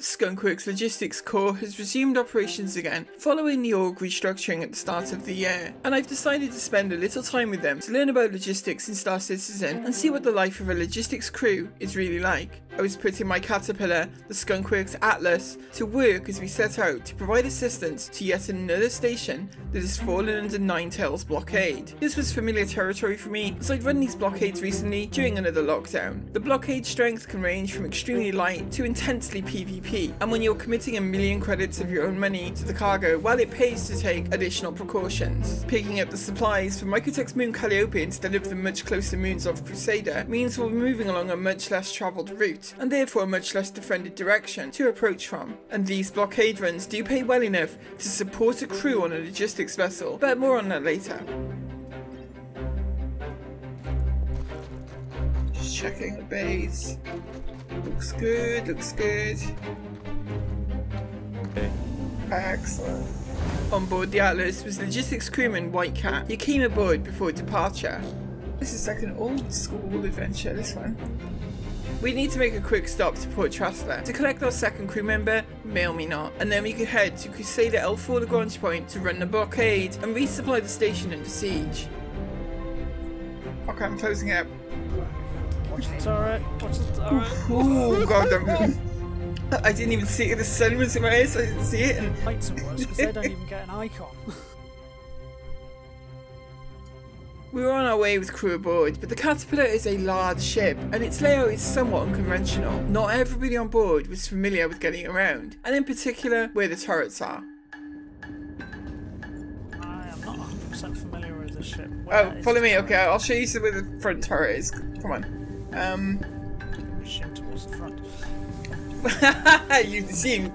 Skunkworks Logistics Corps has resumed operations again following the org restructuring at the start of the year, and I've decided to spend a little time with them to learn about logistics in Star Citizen and see what the life of a logistics crew is really like. I was putting my caterpillar, the Skunkworks Atlas, to work as we set out to provide assistance to yet another station that has fallen under Nine Tails blockade. This was familiar territory for me as I'd run these blockades recently during another lockdown. The blockade strength can range from extremely light to intensely PvP, and when you're committing a million credits of your own money to the cargo, well it pays to take additional precautions. Picking up the supplies from Microtech's moon Calliope instead of the much closer moons of Crusader means we'll be moving along a much less travelled route and therefore a much less defended direction to approach from. And these blockade runs do pay well enough to support a crew on a logistics vessel, but more on that later. Just checking the base. Looks good, looks good. Okay. Excellent. On board the Atlas was logistics crewman White Cat. He came aboard before departure. This is like an old school adventure, this one. We need to make a quick stop to Port Tressler to collect our second crew member, Mail Me Not, and then we could head to Crusader L4 Lagrange Point to run the blockade and resupply the station under siege. Okay, I'm closing it. Up. Watch the turret. Watch the turret. Oh god, I'm, I didn't even see it. The sun was in my eyes, I didn't see it. And Makes it worse because they don't even get an icon. we were on our way with crew aboard, but the Caterpillar is a large ship, and its layout is somewhat unconventional. Not everybody on board was familiar with getting around, and in particular, where the turrets are. I am not 100% familiar with this ship. Oh, follow me. Okay, I'll show you some where the front turret is. Come on. Um, Shoot towards the front. you see,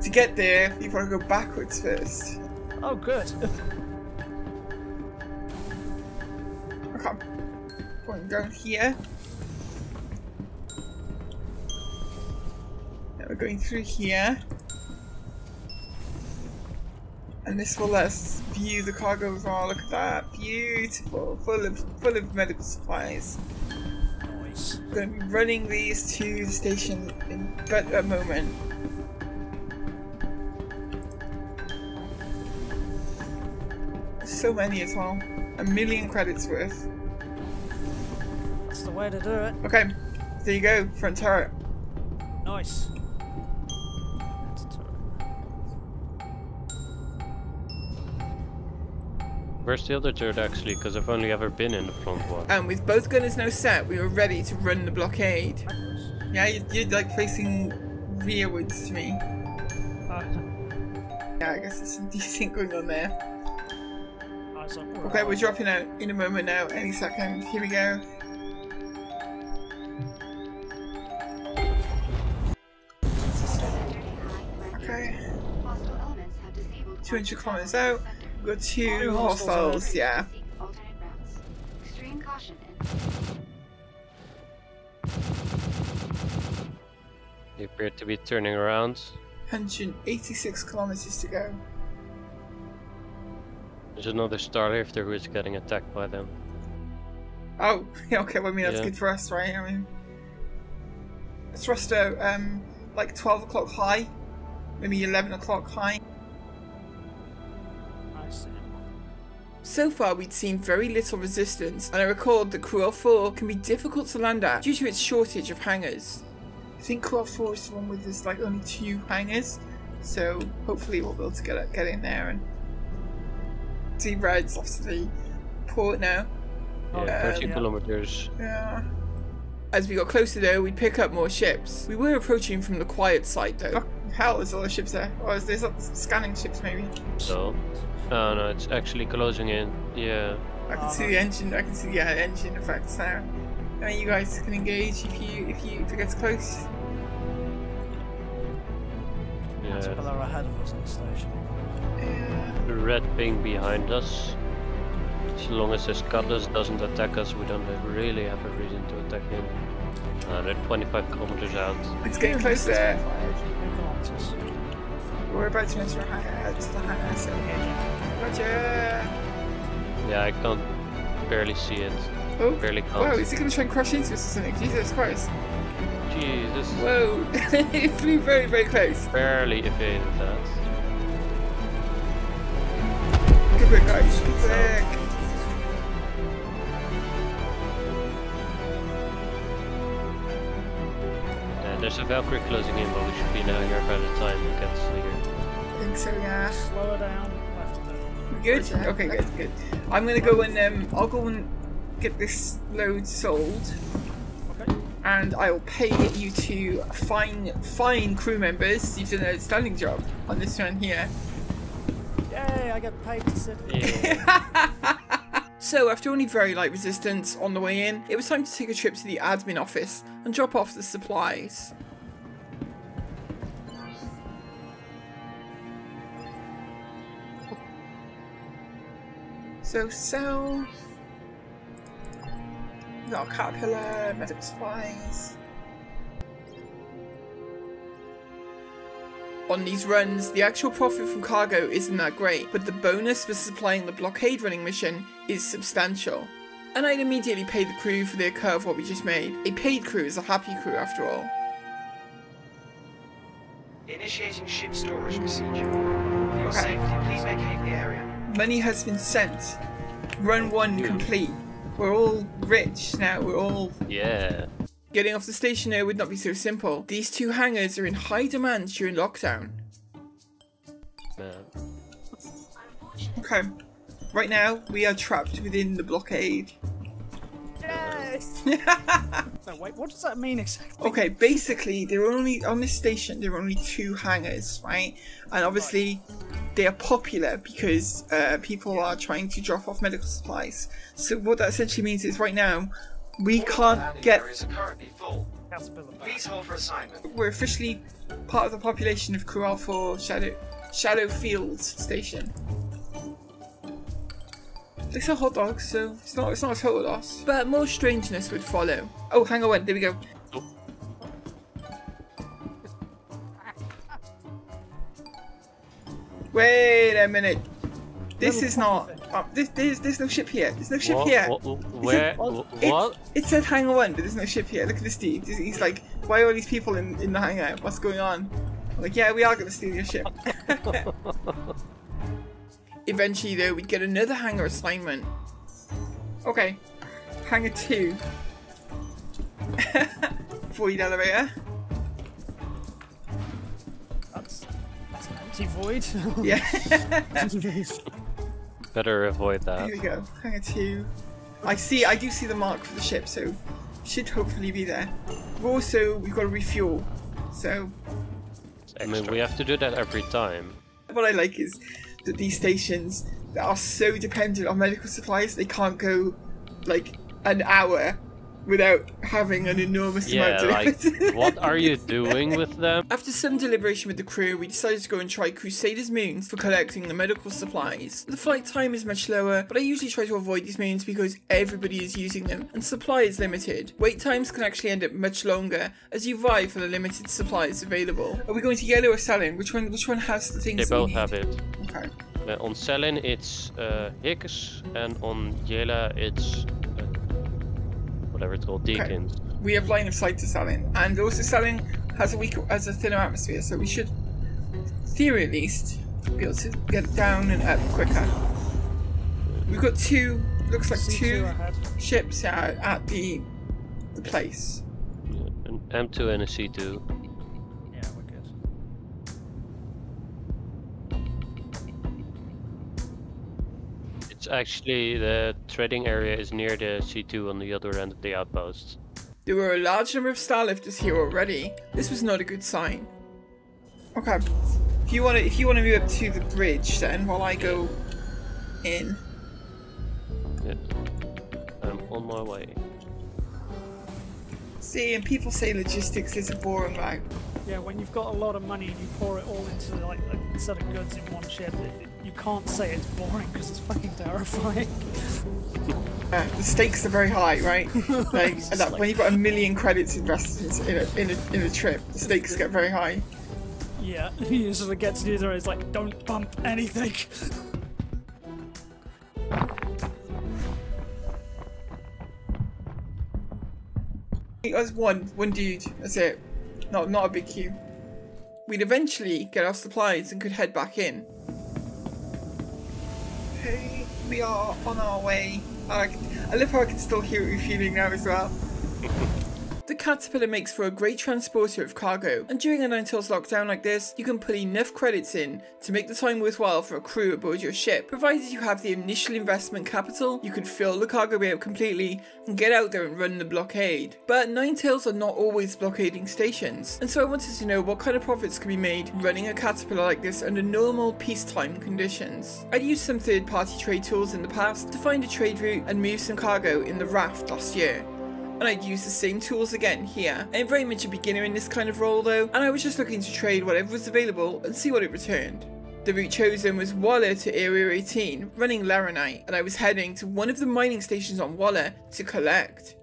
to get there, you've got to go backwards first. Oh, good. Down here. Now we're going through here. And this will let us view the cargo as well. Look at that. Beautiful. Full of full of medical supplies. Noise. I'm going to be running these to the station in but a moment. So many as well. A million credits worth. That's the way to do it. Okay, there you go, front turret. Nice. That's a turret. Where's the other turret actually? Because I've only ever been in the front one. And with both gunners now set, we were ready to run the blockade. Yeah, you- you're like facing rearwards to me. Ah, Yeah, I guess there's some decent going on there. eyes. Okay, we're dropping out in a moment now, any second. Here we go. 200 kilometers out. We've got two Two hostiles hostiles, yeah. They appear to be turning around. 186 kilometers to go. There's another Starlifter who is getting attacked by them. Oh, yeah, okay, well, I mean, that's Yeah. good for us, right? I mean, thruster, um, like 12 o'clock high, maybe 11 o'clock high. So far, we'd seen very little resistance, and I recalled that CRU-L4 can be difficult to land at due to its shortage of hangars. I think CRU-L4 is the one with this, like, only two hangars, so hopefully we'll be able to get, get in there and see Reds off to the port now. Oh, Yeah, um, yeah, 30 yeah. kilometers. Yeah. As we got closer though, we'd pick up more ships. We were approaching from the quiet side though. Fuck, hell, there's a lot of ships there. Or is there some scanning ships maybe? So, oh no, it's actually closing in. Yeah. I can Oh, see the engine. I can see the uh, engine effects now. I mean, you guys can engage if you if you if it gets close. It's Yeah. below ahead of us on the station. Yeah. The red ping behind us. As long as this cutlass doesn't attack us, we don't really have a reason to attack him. Uh, they're 25 kilometers out. It's getting closer. We're about to enter high, hangar to the. So Roger. Yeah, I can't barely see it. Oh. Barely Whoa, can't. Wow, is he gonna try and crash into us or something? Jesus Christ. Jesus. Whoa! it flew very, very close. Barely evaded that. Valkyrie closing in, but we should be now here by the time it gets here. I think so, yeah. Slow her down. Left and then. Good? Okay, good, good. I'm gonna go and, um, I'll go and get this load sold. Okay. and I will pay you to fine, fine crew members. You've done an outstanding job on this one here. Yay! I get paid to sit. Yeah. So after only very light resistance on the way in, it was time to take a trip to the admin office and drop off the supplies. So sell. Got a caterpillar, medical supplies. On these runs, the actual profit from cargo isn't that great, but the bonus for supplying the blockade running mission is substantial. And I'd immediately pay the crew for their of what we just made. A paid crew is a happy crew after all. Initiating ship storage procedure. For your Okay. safety, please vacate the area. Money has been sent. Run one complete. We're all rich now, we're all yeah. Getting off the station here would not be so simple. These two hangars are in high demand during lockdown. Man. Okay. Right now, we are trapped within the blockade. Yes. no, wait. What does that mean exactly? Okay, basically, there are only on this station. There are only two hangars, right? And obviously, they are popular because uh, people are trying to drop off medical supplies. So what that essentially means is, right now, we can't get. areas are currently full. Caterpillar. Please hold for assignment. We're officially part of the population of Kural 4 Shallow Shallow Fields Station. They sell hot dogs, so it's not it's not a total loss. But more strangeness would follow. Oh, hang on, there we go. Wait a minute. This is not. Uh, this, there's, there's no ship here. There's no ship What? here. What? Where? It, What? it said hangar one, but there's no ship here. Look at this dude. He's- He's like, why are all these people in, in the hangar? What's going on? I'm like, yeah, we are going to steal your ship. Eventually, though, we'd get another hangar assignment. Okay. Hangar two. Void elevator. That's, that's an empty void. Yeah. Better avoid that. Here we go. Hangar two. I see, I do see the mark for the ship, so should hopefully be there. We've also, we've got to refuel. So, I mean, we have to do that every time. what I like is that these stations that are so dependent on medical supplies, they can't go like an hour without having an enormous Yeah, amount like, delivered. what are you doing with them? After some deliberation with the crew, we decided to go and try Crusaders Moons for collecting the medical supplies. The flight time is much lower, but I usually try to avoid these moons because everybody is using them and supply is limited. Wait times can actually end up much longer as you vie for the limited supplies available. Are we going to Yela or Cellin? Which one? Which one has the things? They both have it. Okay. Uh, on Cellin it's uh, Hickes, and on Yela it's uh, whatever it's called, Deakins. we have line of sight to Cellin, and also Cellin has a weaker, has a thinner atmosphere, so we should, theory at least, be able to get down and up quicker. We've got two, looks like C2 two ships out at the the place. An M2 and a C2. It's actually the trading area is near the C2 on the other end of the outpost. There were a large number of starlifters here already. This was not a good sign. Okay, if you want to, if you want to move up to the bridge, then while I go in. Yeah. I'm on my way. See, and people say logistics is a boring route. Yeah, when you've got a lot of money and you pour it all into like a set of goods in one ship, it, it- you can't say it's boring because it's fucking terrifying. Uh, the stakes are very high, right? Like, and that, when you've got a million credits invested in a, in a, in a trip, the stakes get very high. yeah, you sort of get to the other end, it's like, don't bump anything. Was one, one dude. That's it. Not, not a big queue. We'd eventually get our supplies and could head back in. Hey, we are on our way. I, I love how I can still hear it refueling now as well. The Caterpillar makes for a great transporter of cargo, and during a 9 tails lockdown like this, you can put enough credits in to make the time worthwhile for a crew aboard your ship. Provided you have the initial investment capital, you can fill the cargo bay up completely and get out there and run the blockade. But Nine Tails are not always blockading stations, and so I wanted to know what kind of profits can be made running a Caterpillar like this under normal peacetime conditions. I'd used some third party trade tools in the past to find a trade route and move some cargo in the raft last year and I'd use the same tools again here. I'm very much a beginner in this kind of role though, and I was just looking to trade whatever was available and see what it returned. The route chosen was Wala to Area 18, running Laranite, and I was heading to one of the mining stations on Wala to collect.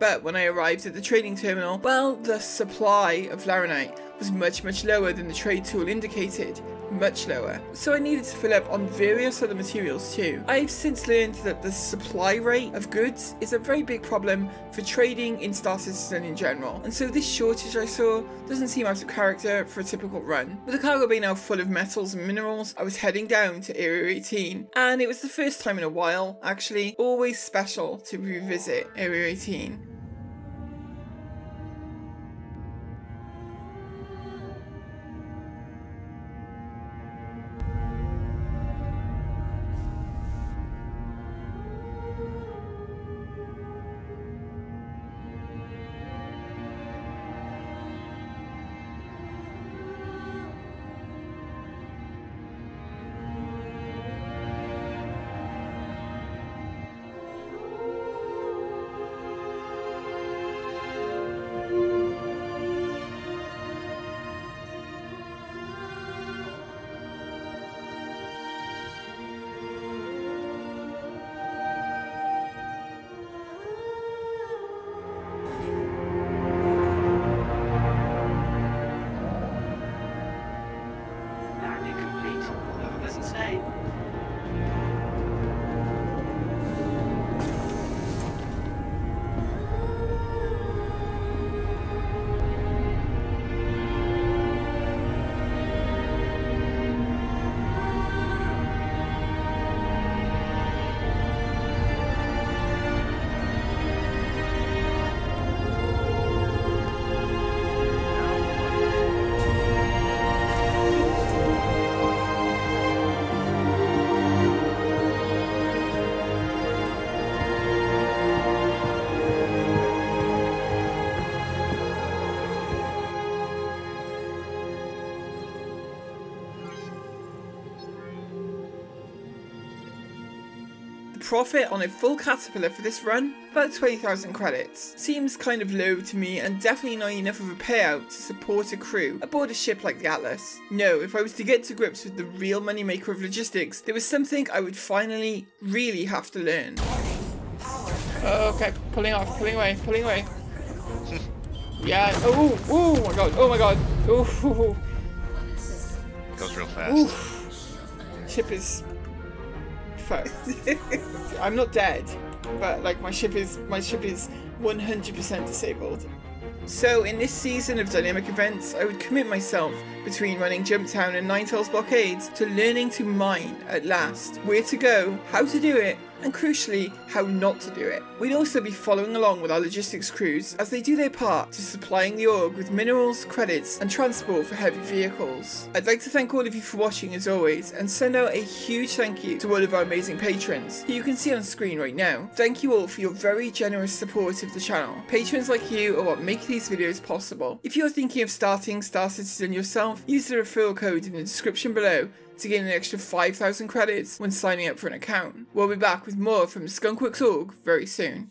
But when I arrived at the trading terminal, well, the supply of Laranite was much, much lower than the trade tool indicated. Much lower. So I needed to fill up on various other materials too. I've since learned that the supply rate of goods is a very big problem for trading in Star Citizen in general. And so this shortage I saw doesn't seem out of character for a typical run. With the cargo bay now full of metals and minerals, I was heading down to Area 18. And it was the first time in a while, actually, always special to revisit Area 18. Profit on a full Caterpillar for this run? About 20,000 credits. Seems kind of low to me and definitely not enough of a payout to support a crew aboard a ship like the Atlas. No, if I was to get to grips with the real moneymaker of logistics, there was something I would finally really have to learn. Oh, okay, pulling off, pulling away, pulling away. Yeah, oh, oh my god, oh my god, oh, Goes real fast. Oof. Ship is fucked. I'm not dead, but like my ship is my ship is 100% disabled. So in this season of dynamic events, I would commit myself between running Jumptown and Nine Tails blockades to learning to mine at last, where to go, how to do it, and crucially, how not to do it. We'd also be following along with our logistics crews as they do their part to supplying the org with minerals, credits, and transport for heavy vehicles. I'd like to thank all of you for watching as always, and send out a huge thank you to all of our amazing patrons, who you can see on screen right now. Thank you all for your very generous support of the channel. Patrons like you are what make these videos possible. If you're thinking of starting Star Citizen yourself, use the referral code in the description below to gain an extra 5,000 credits when signing up for an account. We'll be back with more from Skunkworks.org very soon.